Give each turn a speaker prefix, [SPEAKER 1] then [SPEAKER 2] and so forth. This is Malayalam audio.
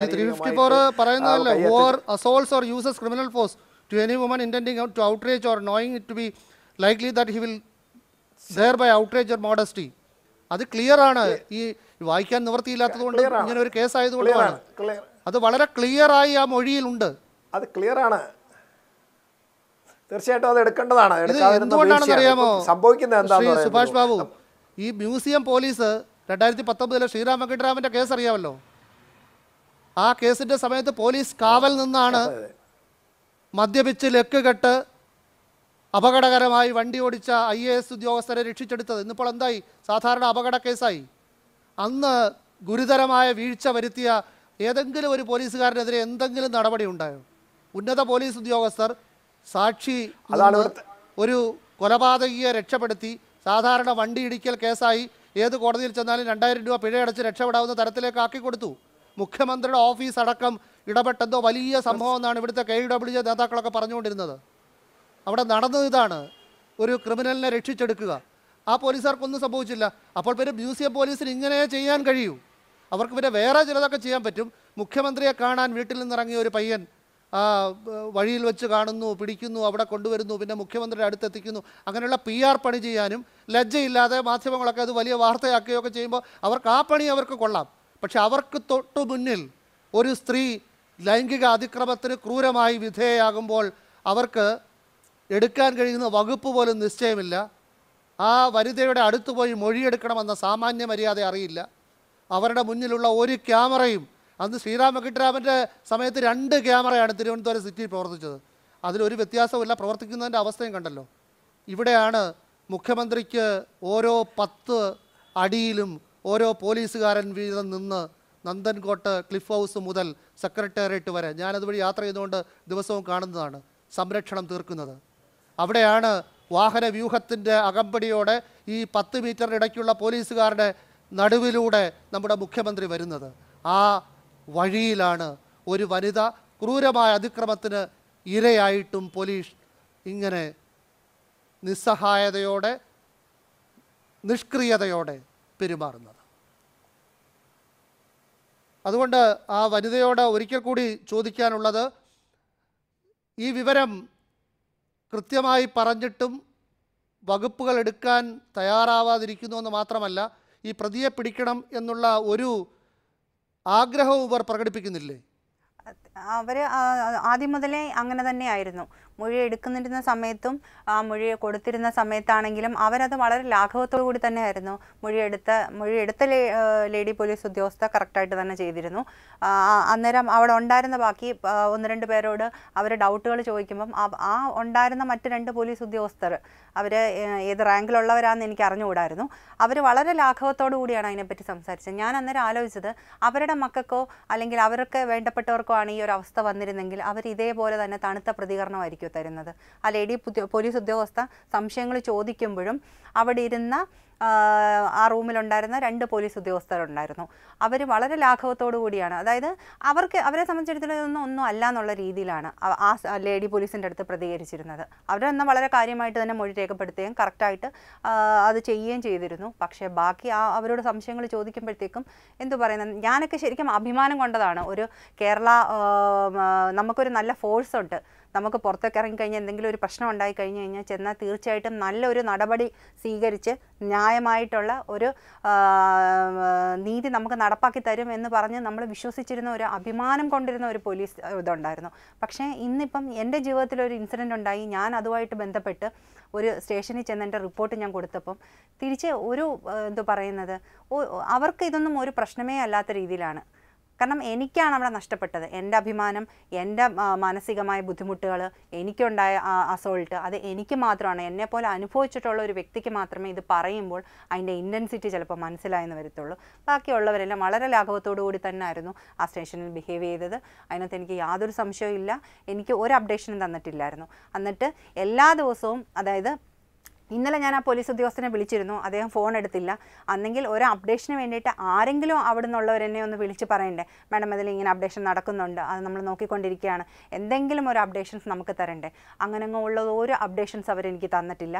[SPEAKER 1] ത്രീ ഫിഫ്റ്റി ഫോർ പറയുന്നതല്ല or assaults or uses criminal force to any woman intending to outrage or knowing it to be likely that he will thereby outrage her modesty അത് ക്ലിയർ ആണ്. ഈ വായിക്കാൻ നിവൃത്തിയില്ലാത്തതുകൊണ്ട് ഇങ്ങനെ ഒരു കേസ് ആയതുകൊണ്ടാണ് അത് വളരെ ക്ലിയർ ആയി ആ മൊഴിയിലുണ്ട്
[SPEAKER 2] അത് ക്ലിയർ ആണ്. തീർച്ചയായിട്ടും അത് എടുക്കേണ്ടതാണ്.
[SPEAKER 1] എന്തുകൊണ്ടാണെന്ന്. അറിയാമോ?
[SPEAKER 2] സംഭവിക്കുന്നത്
[SPEAKER 1] സുഭാഷ് ബാബു ഈ മ്യൂസിയം പോലീസ് രണ്ടായിരത്തി പത്തൊമ്പതിലെ ശ്രീറാം വെങ്കട്ടരാമന്റെ കേസ് അറിയാമല്ലോ? ആ കേസിന്റെ സമയത്ത് പോലീസ് കാവൽ നിന്നാണ് മദ്യപിച്ച് ലക്ക് കെട്ട് അപകടകരമായി വണ്ടി ഓടിച്ച ഐ എ എസ് ഉദ്യോഗസ്ഥരെ രക്ഷിച്ചെടുത്തത്. ഇന്നിപ്പോൾ എന്തായി? സാധാരണ അപകട കേസായി. അന്ന് ഗുരുതരമായ വീഴ്ച വരുത്തിയ ഏതെങ്കിലും ഒരു പോലീസുകാരനെതിരെ എന്തെങ്കിലും നടപടി ഉണ്ടായോ? ഉന്നത പോലീസ് ഉദ്യോഗസ്ഥർ സാക്ഷി ഒരു കൊലപാതകിയെ രക്ഷപ്പെടുത്തി സാധാരണ വണ്ടി ഇടിക്കൽ കേസായി. ഏത് കോടതിയിൽ ചെന്നാലും രണ്ടായിരം രൂപ പിഴയടച്ച് രക്ഷപ്പെടാവുന്ന തരത്തിലേക്ക് ആക്കി കൊടുത്തു മുഖ്യമന്ത്രിയുടെ ഓഫീസ് അടക്കം ഇടപെട്ടെന്തോ വലിയ സംഭവം എന്നാണ് ഇവിടുത്തെ കെ ഡബ്ല്യു നേതാക്കളൊക്കെ പറഞ്ഞുകൊണ്ടിരുന്നത്. അവിടെ നടന്നത് ഇതാണ്. ഒരു ക്രിമിനലിനെ രക്ഷിച്ചെടുക്കുക. ആ പോലീസുകാർക്കൊന്നും സംഭവിച്ചില്ല. അപ്പോൾ പിന്നെ മ്യൂസിയം പോലീസിന് ഇങ്ങനെ ചെയ്യാൻ കഴിയൂ. അവർക്ക് പിന്നെ വേറെ ചിലതൊക്കെ ചെയ്യാൻ പറ്റും. മുഖ്യമന്ത്രിയെ കാണാൻ വീട്ടിൽ നിന്നിറങ്ങിയ ഒരു പയ്യൻ വഴിയിൽ വെച്ച് കാണുന്നു പിടിക്കുന്നു അവിടെ കൊണ്ടുവരുന്നു പിന്നെ മുഖ്യമന്ത്രിയുടെ അടുത്തെത്തിക്കുന്നു. അങ്ങനെയുള്ള പി ആർ പണി ചെയ്യാനും ലജ്ജയില്ലാതെ മാധ്യമങ്ങളൊക്കെ അത് വലിയ വാർത്തയാക്കുകയൊക്കെ ചെയ്യുമ്പോൾ അവർക്ക് ആ പണി അവർക്ക് കൊള്ളാം. പക്ഷെ അവർക്ക് തൊട്ടു മുന്നിൽ ഒരു സ്ത്രീ ലൈംഗിക അതിക്രമത്തിന് ക്രൂരമായി വിധേയയാകുമ്പോൾ അവർക്ക് എടുക്കാൻ കഴിയുന്ന വകുപ്പ് പോലും നിശ്ചയമില്ല. ആ വനിതയുടെ അടുത്ത് പോയി മൊഴിയെടുക്കണമെന്ന സാമാന്യ മര്യാദ അറിയില്ല. അവരുടെ മുന്നിലുള്ള ഒരു ക്യാമറയും അന്ന് ശ്രീറാം വെങ്കിട്ടരാമന്റെ സമയത്ത് രണ്ട് ക്യാമറയാണ് തിരുവനന്തപുരം സിറ്റിയിൽ പ്രവർത്തിച്ചത്. അതിലൊരു വ്യത്യാസമില്ല പ്രവർത്തിക്കുന്നതിന്റെ അവസ്ഥയും കണ്ടല്ലോ. ഇവിടെയാണ് മുഖ്യമന്ത്രിക്ക് ഓരോ പത്ത് അടിയിലും ഓരോ പോലീസുകാരൻ വീതം നിന്ന് നന്ദൻകോട്ട് ക്ലിഫ് ഹൗസ് മുതൽ സെക്രട്ടേറിയറ്റ് വരെ. ഞാനതുവഴി യാത്ര ചെയ്തുകൊണ്ട് ദിവസവും കാണുന്നതാണ് സംരക്ഷണം തീർക്കുന്നത്. അവിടെയാണ് വാഹന വ്യൂഹത്തിന്റെ അകമ്പടിയോടെ ഈ പത്ത് മീറ്റർ ഇടയ്ക്കുള്ള പോലീസുകാരുടെ നടുവിലൂടെ നമ്മുടെ മുഖ്യമന്ത്രി വരുന്നത്. ആ വഴിയിലാണ് ഒരു വനിത ക്രൂരമായ അതിക്രമത്തിന് ഇരയായിട്ടും പോലീസ് ഇങ്ങനെ നിസ്സഹായതയോടെ നിഷ്ക്രിയതയോടെ പെരുമാറുന്നത്. അതുകൊണ്ട് ആ വനിതയോട് ഒരിക്കൽ കൂടി ചോദിക്കാനുള്ളത് ഈ വിവരം കൃത്യമായി പറഞ്ഞിട്ടും വകുപ്പുകൾ എടുക്കാൻ തയ്യാറാവാതിരിക്കുന്നു എന്ന് മാത്രമല്ല ഈ പ്രതിയെ പിടിക്കണം എന്നുള്ള ഒരു ആഗ്രഹവും ഇവർ പ്രകടിപ്പിക്കുന്നില്ലേ?
[SPEAKER 3] അവർ ആദ്യം മുതലേ അങ്ങനെ തന്നെയായിരുന്നു. മൊഴി എടുക്കുന്നിരുന്ന സമയത്തും ആ മൊഴി കൊടുത്തിരുന്ന സമയത്താണെങ്കിലും അവരത് വളരെ ലാഘവത്തോടു കൂടി തന്നെ ആയിരുന്നു മൊഴി എടുത്ത മൊഴി എടുത്ത ലേ- ലേഡി പോലീസ് ഉദ്യോഗസ്ഥ കറക്റ്റായിട്ട് തന്നെ ചെയ്തിരുന്നു. അന്നേരം അവിടെ ഉണ്ടായിരുന്ന ബാക്കി ഒന്ന് രണ്ട് പേരോട് അവർ ഡൗട്ടുകൾ ചോദിക്കുമ്പം ആ- ആ ഉണ്ടായിരുന്ന മറ്റ് രണ്ട് പോലീസ് ഉദ്യോഗസ്ഥർ അവർ ഏത് റാങ്കിലുള്ളവരാണെന്ന് എനിക്ക് അറിഞ്ഞുകൂടായിരുന്നു. അവർ വളരെ ലാഘവത്തോടു കൂടിയാണ് അതിനെപ്പറ്റി സംസാരിച്ചത്. ഞാൻ അന്നേരം ആലോചിച്ചത് അവരുടെ മക്കൾക്കോ അല്ലെങ്കിൽ അവർക്ക് വേണ്ടപ്പെട്ടവർക്കോ ആണ് ഈ ഒരു അവസ്ഥ വന്നിരുന്നെങ്കിൽ അവർ ഇതേപോലെ തന്നെ തണുത്ത പ്രതികരണമായിരിക്കും തരുന്നത്. ആ ലേഡി പോലീസ് ഉദ്യോഗസ്ഥ സംശയങ്ങൾ ചോദിക്കുമ്പോഴും അവിടെ ഇരുന്ന ആ, റൂമിലുണ്ടായിരുന്ന രണ്ട് പോലീസ് ഉദ്യോഗസ്ഥരുണ്ടായിരുന്നു. അവർ വളരെ ലാഘവത്തോടു കൂടിയാണ്. അതായത് അവർക്ക് അവരെ സംബന്ധിച്ചിടത്തോളം ഒന്നും അല്ല എന്നുള്ള രീതിയിലാണ് ആ- ലേഡി പോലീസിന്റെ അടുത്ത് പ്രതികരിച്ചിരുന്നത്. അവരെന്നാൽ വളരെ കാര്യമായിട്ട് തന്നെ മൊഴി രേഖപ്പെടുത്തുകയും കറക്റ്റായിട്ട് അത് ചെയ്യുകയും ചെയ്തിരുന്നു. പക്ഷേ ബാക്കി ആ അവരോട് സംശയങ്ങൾ ചോദിക്കുമ്പോഴത്തേക്കും എന്തു പറയുന്നത്? ഞാനൊക്കെ ശരിക്കും അഭിമാനം കൊണ്ടതാണ്. ഒരു കേരള നമുക്കൊരു നല്ല ഫോഴ്സ് ഉണ്ട്. നമുക്ക് പുറത്തേക്ക് ഇറങ്ങിക്കഴിഞ്ഞാൽ എന്തെങ്കിലും ഒരു പ്രശ്നം ഉണ്ടായി കഴിഞ്ഞു കഴിഞ്ഞാൽ ചെന്നാൽ തീർച്ചയായിട്ടും നല്ലൊരു നടപടി സ്വീകരിച്ച് ന്യായമായിട്ടുള്ള ഒരു നീതി നമുക്ക് നടപ്പാക്കി തരും എന്ന് പറഞ്ഞ് നമ്മൾ വിശ്വസിച്ചിരുന്ന ഒരു അഭിമാനം കൊണ്ടിരുന്ന ഒരു പോലീസ് ഇതുണ്ടായിരുന്നു. പക്ഷേ ഇന്നിപ്പം എന്റെ ജീവിതത്തിൽ ഒരു ഇൻസിഡന്റ് ഉണ്ടായി. ഞാൻ അതുമായിട്ട് ബന്ധപ്പെട്ട് ഒരു സ്റ്റേഷനിൽ ചെന്ന് എന്റെ റിപ്പോർട്ട് ഞാൻ കൊടുത്തപ്പം തിരിച്ച് ഒരു എന്തു പറയുന്നത് അവർക്ക് ഇതൊന്നും ഒരു പ്രശ്നമേ അല്ലാത്ത രീതിയിലാണ്. കാരണം എനിക്കാണ് അവിടെ നഷ്ടപ്പെട്ടത്. എന്റെ അഭിമാനം എന്റെ മാനസികമായ ബുദ്ധിമുട്ടുകൾ എനിക്കുണ്ടായ അസോൾട്ട് അത് എനിക്ക് മാത്രമാണ്. എന്നെപ്പോലെ അനുഭവിച്ചിട്ടുള്ള ഒരു വ്യക്തിക്ക് മാത്രമേ ഇത് പറയുമ്പോൾ അതിന്റെ ഇന്റൻസിറ്റി ചിലപ്പോൾ മനസ്സിലായെന്ന് വരത്തുള്ളൂ. ബാക്കിയുള്ളവരെല്ലാം വളരെ ലാഘവത്തോടു കൂടി തന്നെ ആയിരുന്നു ആ സ്റ്റേഷനിൽ ബിഹേവ് ചെയ്തത്. അതിനകത്ത് എനിക്ക് യാതൊരു സംശയവും ഇല്ല. എനിക്ക് ഒരു അപ്ഡേഷനും തന്നിട്ടില്ലായിരുന്നു. എന്നിട്ട് എല്ലാ ദിവസവും അതായത് ഇന്നലെ ഞാൻ ആ പോലീസ് ഉദ്യോഗസ്ഥനെ വിളിച്ചിരുന്നു. അദ്ദേഹം ഫോൺ എടുത്തില്ല. അന്നെങ്കിൽ ഒരു അപ്ഡേഷന് വേണ്ടിയിട്ട് ആരെങ്കിലും അവിടെ നിന്നുള്ളവരെന്നെ ഒന്ന് വിളിച്ച് പറയണ്ടേ? മാഡം അതിൽ ഇങ്ങനെ അപ്ഡേഷൻ നടക്കുന്നുണ്ട്. അത് നമ്മൾ നോക്കിക്കൊണ്ടിരിക്കുകയാണ്. എന്തെങ്കിലും ഒരു അപ്ഡേഷൻസ് നമുക്ക് തരണ്ടേ? അങ്ങനെ ഉള്ള ഒരു അപ്ഡേഷൻസ് അവരെനിക്ക് തന്നിട്ടില്ല.